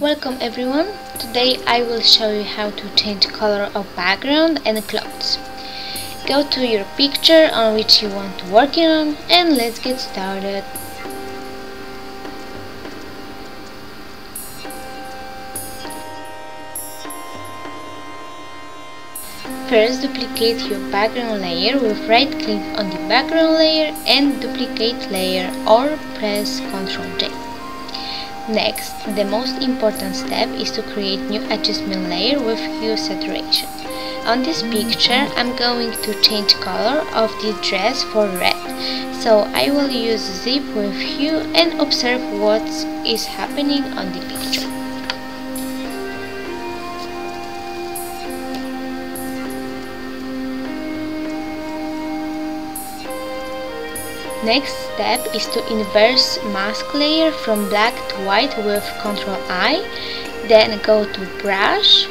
Welcome everyone. Today I will show you how to change color of background and clothes. Go to your picture on which you want to work on and let's get started. First duplicate your background layer with right click on the background layer and duplicate layer or press Ctrl J. Next, the most important step is to create new adjustment layer with hue saturation. On this picture, I'm going to change color of the dress for red. So I will use zip with hue and observe what is happening on the picture. Next step is to inverse mask layer from black to white with Ctrl I, then go to brush,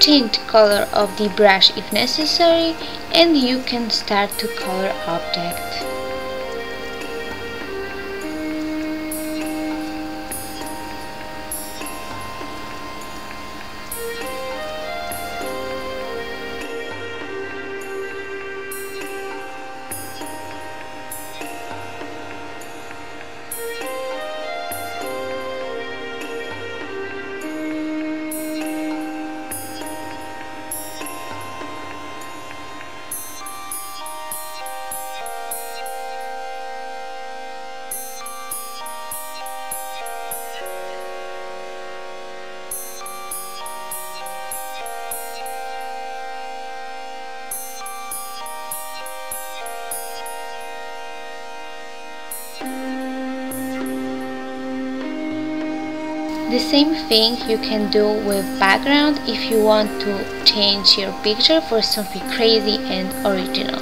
change color of the brush if necessary and you can start to color object. The same thing you can do with background if you want to change your picture for something crazy and original.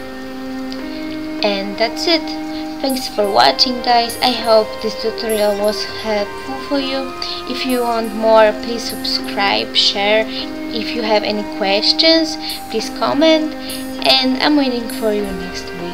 And that's it. Thanks for watching guys. I hope this tutorial was helpful for you. If you want more, please subscribe, share. If you have any questions, please comment. And I'm waiting for you next one.